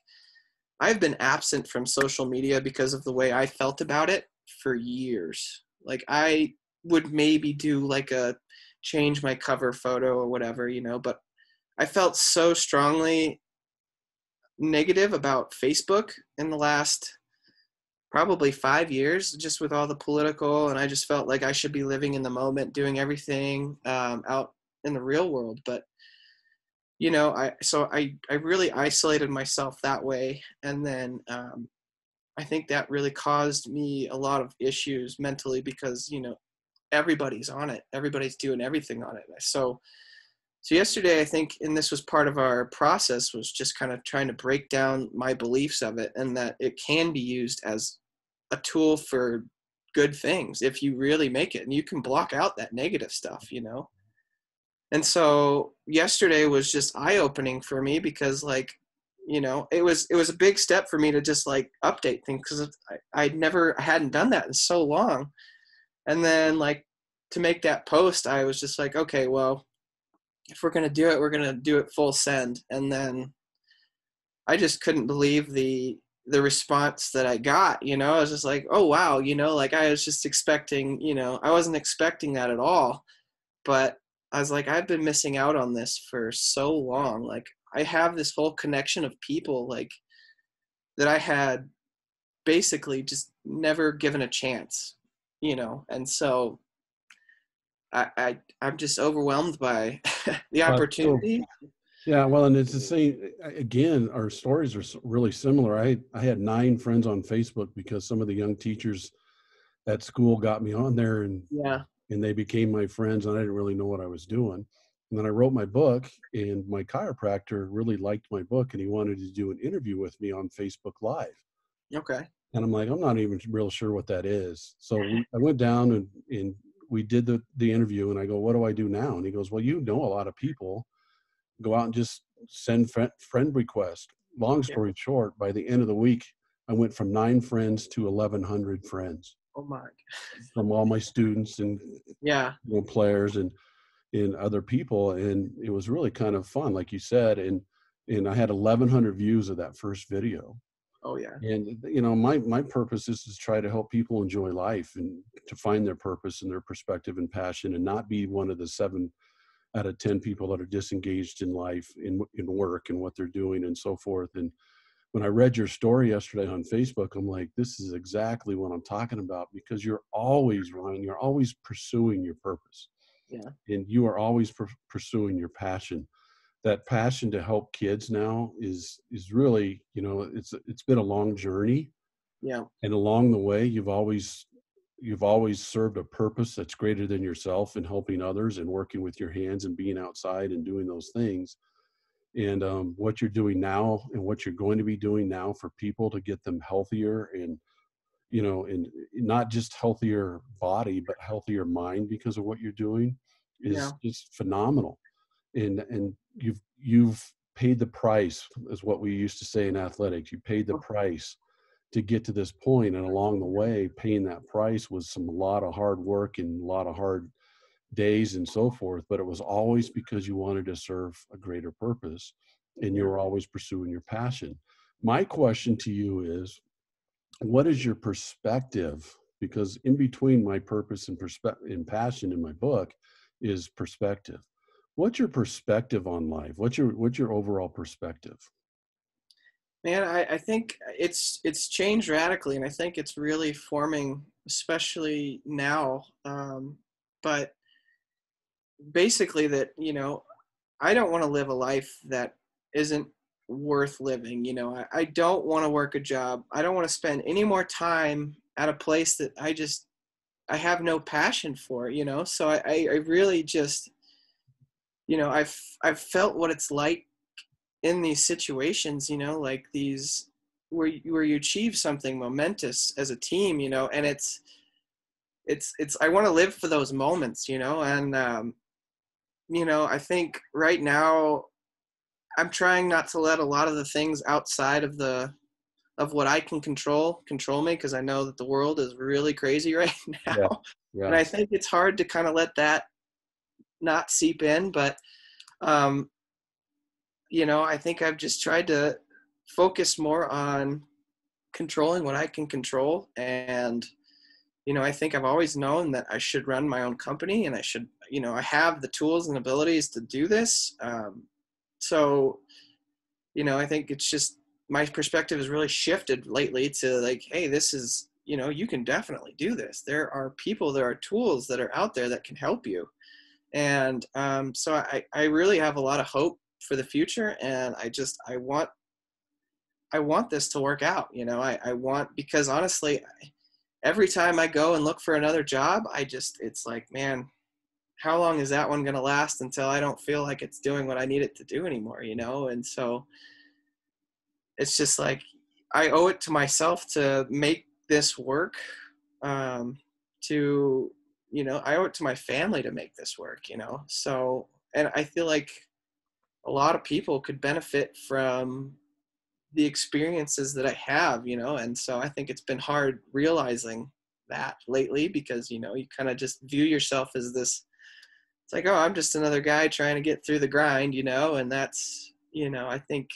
I've been absent from social media because of the way I felt about it for years. Like I would maybe do like a change my cover photo or whatever, you know, but I felt so strongly negative about Facebook in the last probably five years, just with all the political, and I just felt like I should be living in the moment, doing everything um, out in the real world. But you know i so i i really isolated myself that way and then um, i think that really caused me a lot of issues mentally because you know everybody's on it. Everybody's doing everything on it. So so yesterday i think and this was part of our process was just kind of trying to break down my beliefs of it and that it can be used as a tool for good things if you really make it. And you can block out that negative stuff you know? And so yesterday was just eye opening for me because like you know it was it was a big step for me to just like update things because I, i'd never I hadn't done that in so long and then like to make that post i was just like okay well if we're going to do it we're going to do it full send. And then i just couldn't believe the the response that i got you know? I was just like oh wow you know? Like i was just expecting you know i wasn't expecting that at all. But I was like, I've been missing out on this for so long. Like, I have this whole connection of people, like, that I had basically just never given a chance, you know? And so I, I I'm just overwhelmed by the opportunity. yeah, well, and it's the same. Again, our stories are really similar. I I had nine friends on Facebook because some of the young teachers at school got me on there, and yeah, and they became my friends and I didn't really know what I was doing. And then I wrote my book and my chiropractor really liked my book and he wanted to do an interview with me on Facebook Live. Okay. And I'm like, I'm not even real sure what that is. So we, I went down and, and we did the, the interview and I go, what do I do now? And he goes, well, you know a lot of people. Go out and just send friend, friend request. Long story yeah. short, by the end of the week, I went from nine friends to 1,100 friends oh my from all my students and yeah you know, players and and other people and it was really kind of fun like you said and and i had 1100 views of that first video oh yeah and uh, you know my my purpose is to try to help people enjoy life and to find their purpose and their perspective and passion and not be one of the seven out of 10 people that are disengaged in life in in work and what they're doing and so forth and when I read your story yesterday on Facebook, I'm like, this is exactly what I'm talking about because you're always Ryan, you're always pursuing your purpose. Yeah. And you are always pursuing your passion. That passion to help kids now is is really, you know, it's it's been a long journey. Yeah. And along the way, you've always you've always served a purpose that's greater than yourself in helping others and working with your hands and being outside and doing those things and um, what you're doing now and what you're going to be doing now for people to get them healthier and you know and not just healthier body but healthier mind because of what you're doing is Yeah. just phenomenal and and you've you've paid the price is what we used to say in athletics. You paid the price to get to this point and along the way paying that price was some a lot of hard work and a lot of hard days and so forth but it was always because you wanted to serve a greater purpose and you were always pursuing your passion. My question to you is what is your perspective? Because in between my purpose and perspective and passion in my book is perspective what's your perspective on life what's your what's your overall perspective Man, I, I think it's it's changed radically, and I think it's really forming, especially now. Um, but basically, that you know, I don't want to live a life that isn't worth living. You know, I, I don't want to work a job. I don't want to spend any more time at a place that I just I have no passion for. You know, so I, I, I really just, you know, I've I've felt what it's like in these situations, you know, like these where you, where you achieve something momentous as a team, you know, and it's it's it's I want to live for those moments, you know, and um, you know, I think right now I'm trying not to let a lot of the things outside of the of what I can control control me because I know that the world is really crazy right now. Yeah. And I think it's hard to kind of let that not seep in, but um, you know, I think I've just tried to focus more on controlling what I can control. And, you know, I think I've always known that I should run my own company and I should, you know, I have the tools and abilities to do this. Um, so, you know, I think it's just my perspective has really shifted lately to like, hey, this is, you know, you can definitely do this. There are people, there are tools that are out there that can help you. And um, so I, I really have a lot of hope for the future and i just i want i want this to work out you know? I, I want because honestly every time i go and look for another job i just it's like man how long is that one going to last until i don't feel like it's doing what i need it to do anymore you know? And so it's just like i owe it to myself to make this work um, to you know i owe it to my family to make this work you know? So and i feel like a lot of people could benefit from the experiences that I have, you know, and so I think it's been hard realizing that lately because you know you kind of just view yourself as this it's like oh i'm just another guy trying to get through the grind you know? And that's you know i think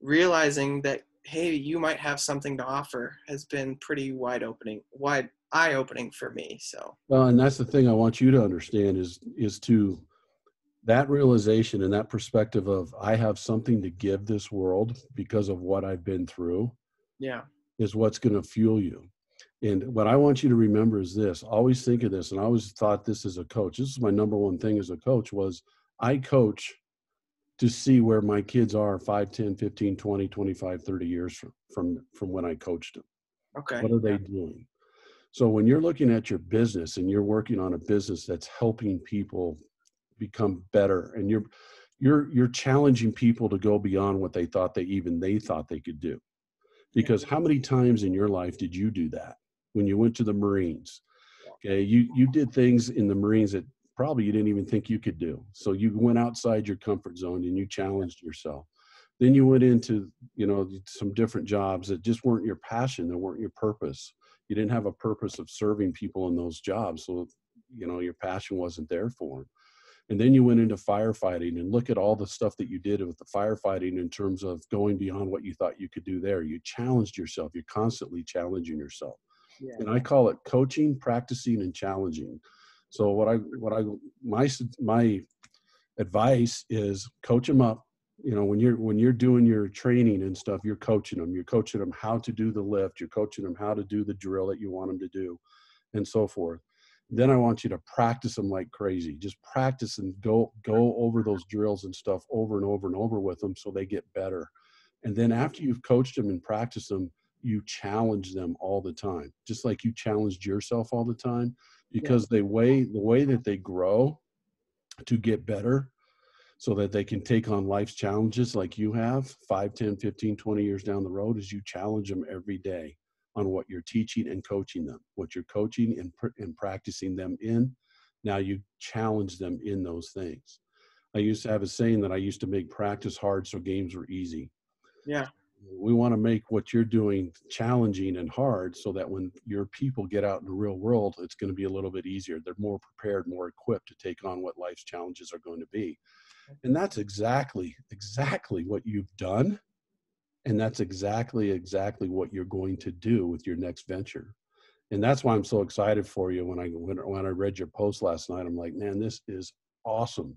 realizing that hey you might have something to offer has been pretty wide opening wide eye opening for me so well and that's the thing i want you to understand is is to that realization and that perspective of I have something to give this world because of what I've been through yeah is what's going to fuel you. And what I want you to remember is this always think of this. And I always thought this as a coach. This is my number one thing as a coach was I coach to see where my kids are 5, 10, 15, 20, 25, 30 years from, from, from when I coached them. okay What are they doing? So when you're looking at your business and you're working on a business that's helping people become better and you're you're you're challenging people to go beyond what they thought they even they thought they could do. Because how many times in your life did you do that? When you went to the marines okay? You you did things in the marines that probably you didn't even think you could do. So you went outside your comfort zone and you challenged yourself. Then you went into you know some different jobs that just weren't your passion that weren't your purpose you didn't have a purpose of serving people in those jobs so you know your passion wasn't there for them and then you went into firefighting and look at all the stuff that you did with the firefighting in terms of going beyond what you thought you could do there. You challenged yourself. You're constantly challenging yourself. Yeah. And i call it coaching practicing and challenging. So what i what i my my advice is coach them up you know when you're when you're doing your training and stuff you're coaching them you're coaching them how to do the lift you're coaching them how to do the drill that you want them to do and so forth then i want you to practice them like crazy just practice and go go over those drills and stuff over and over and over with them so they get better and then after you've coached them and practiced them you challenge them all the time just like you challenged yourself all the time because yeah. they way the way that they grow to get better so that they can take on life's challenges like you have 5 10 15 20 years down the road as you challenge them every day on what you're teaching and coaching them what you're coaching and, and practicing them in. Now you challenge them in those things. I used to have a saying that i used to make practice hard so games were easy. Yeah. We want to make what you're doing challenging and hard so that when your people get out in the real world it's going to be a little bit easier. They're more prepared more equipped to take on what life's challenges are going to be and that's exactly exactly what you've done. And that's exactly exactly what you're going to do with your next venture. And that's why i'm so excited for you when i when, when i read your post last night. I'm like man this is awesome.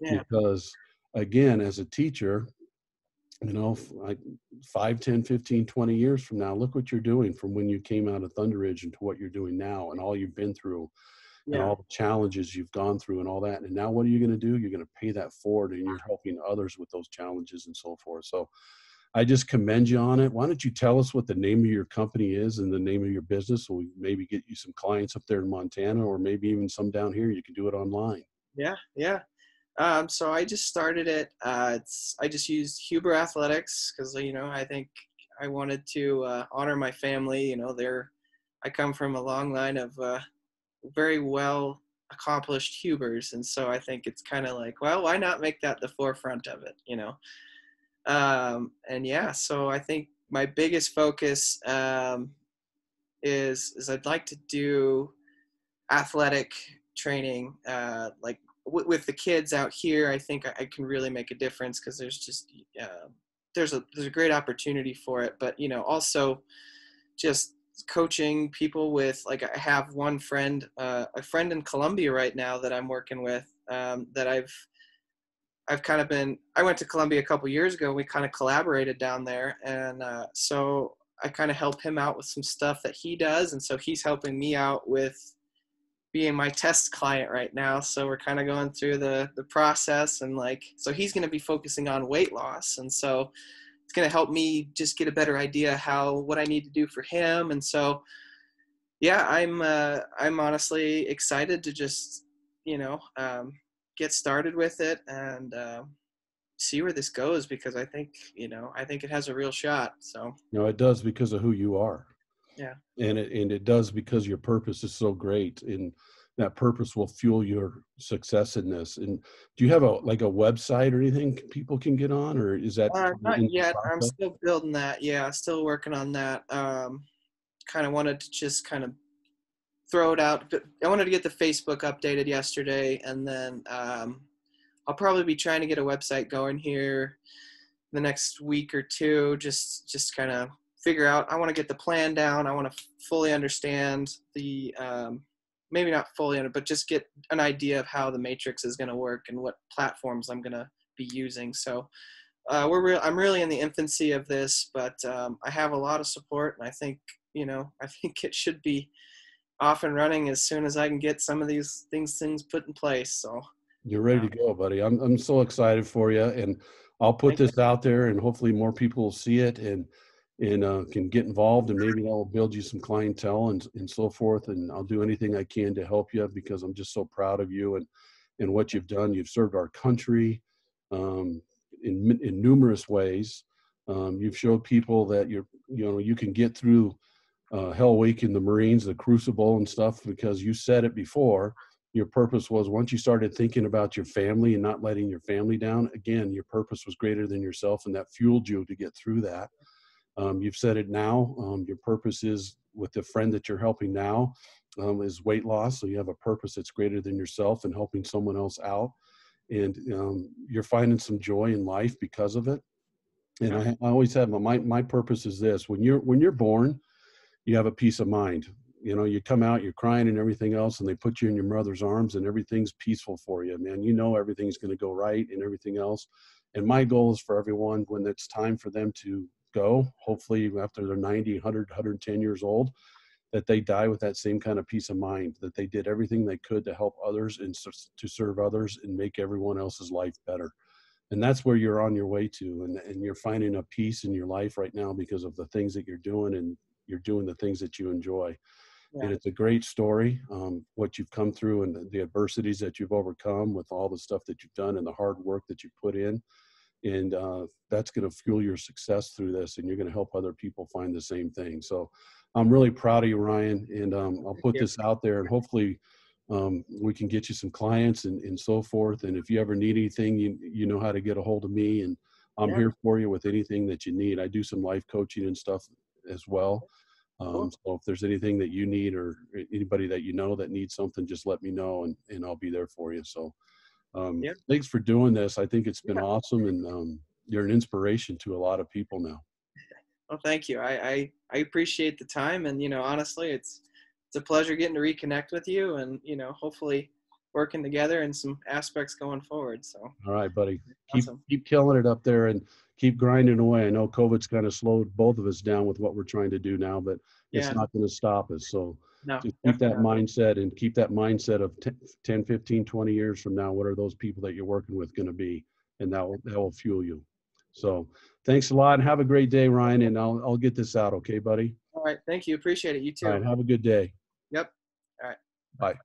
Yeah. because again as a teacher you know like 5 10 15 20 years from now look what you're doing from when you came out of thunder ridge into what you're doing now and all you've been through yeah. and all the challenges you've gone through and all that and now what are you going to do you're going to pay that forward and you're helping others with those challenges and so forth so i just commend you on it why don't you tell us what the name of your company is and the name of your business so we maybe get you some clients up there in montana or maybe even some down here you can do it online yeah yeah um, so I just started it. Uh, it's I just used Huber Athletics because you know I think I wanted to uh, honor my family. You know, they're I come from a long line of uh, very well accomplished Hubers, and so I think it's kind of like, well, why not make that the forefront of it? You know, um, and yeah. So I think my biggest focus um, is is I'd like to do athletic training, uh, like w- with the kids out here, I think I, I can really make a difference because there's just uh, there's a there's a great opportunity for it. But you know, also just coaching people with like I have one friend, uh, a friend in Colombia right now that I'm working with um, that I've I've kind of been I went to Colombia a couple years ago. We kind of collaborated down there, and uh, so I kind of help him out with some stuff that he does, and so he's helping me out with being my test client right now. So we're kind of going through the the process and like so he's going to be focusing on weight loss and so it's going to help me just get a better idea how what I need to do for him and so yeah, I'm uh, I'm honestly excited to just you know um, get started with it and uh, see where this goes because I think you know I think it has a real shot. So you know it does because of who you are yeah and it and it does because your purpose is so great and that purpose will fuel your success in this? And do you have a like a website or anything people can get on or is that uh, not yet. I'm still building that. Yeah still working on that. Um kind of wanted to just kind of throw it out i wanted to get the facebook updated yesterday and then um i'll probably be trying to get a website going here the next week or two just just kind of figure out i want to get the plan down. I want to fully understand the um, maybe not fully under but just get an idea of how the matrix is going to work and what platforms i'm going to be using. So uh, we're real i'm really in the infancy of this but um, i have a lot of support and i think you know i think it should be off and running as soon as i can get some of these things things put in place so. You're ready to go buddy. I'm, I'm so excited for you and i'll put this you. out there and hopefully more people will see it and and uh, can get involved and maybe I'll build you some clientele and, and so forth. And I'll do anything I can to help you because I'm just so proud of you and, and what you've done. You've served our country um, in, in numerous ways. Um, you've showed people that you're, you know, you can get through uh, Hell Week in the Marines, the Crucible and stuff, because you said it before. Your purpose was once you started thinking about your family and not letting your family down, again, your purpose was greater than yourself, and that fueled you to get through that. Um, you've said it now. Um, your purpose is with the friend that you're helping now um, is weight loss. So you have a purpose that's greater than yourself and helping someone else out. And um, you're finding some joy in life because of it. And I, I always have my my purpose is this: when you're when you're born, you have a peace of mind. You know, you come out, you're crying and everything else, and they put you in your mother's arms, and everything's peaceful for you, man. You know everything's going to go right and everything else. And my goal is for everyone when it's time for them to go, hopefully after they're 90, 100, 110 years old, that they die with that same kind of peace of mind, that they did everything they could to help others and to serve others and make everyone else's life better. and that's where you're on your way to and, and you're finding a peace in your life right now because of the things that you're doing and you're doing the things that you enjoy Yeah. and it's a great story um, what you've come through and the, the adversities that you've overcome with all the stuff that you've done and the hard work that you put in and uh, that's going to fuel your success through this and you're going to help other people find the same thing. So i'm really proud of you ryan and um, i'll put this out there and hopefully um, we can get you some clients and, and so forth and if you ever need anything you, you know how to get a hold of me and i'm Yeah. here for you with anything that you need. I do some life coaching and stuff as well. Um, so if there's anything that you need or anybody that you know that needs something just let me know and, and i'll be there for you. So um, Yep. thanks for doing this i think it's been Yeah. awesome and um, you're an inspiration to a lot of people now Well, thank you. I, I I appreciate the time, and you know, honestly, it's it's a pleasure getting to reconnect with you, and you know, hopefully working together in some aspects going forward. So all right buddy keep awesome. keep killing it up there and keep grinding away i know covid's kind of slowed both of us down with what we're trying to do now but it's not going to stop us so No, just keep that definitely mindset and keep that mindset of 10, 10 15 20 years from now what are those people that you're working with going to be and that will that will fuel you so thanks a lot and have a great day ryan and i'll i'll get this out okay buddy All right, thank you. Appreciate it. You too. all right have a good day Yep. All right. Bye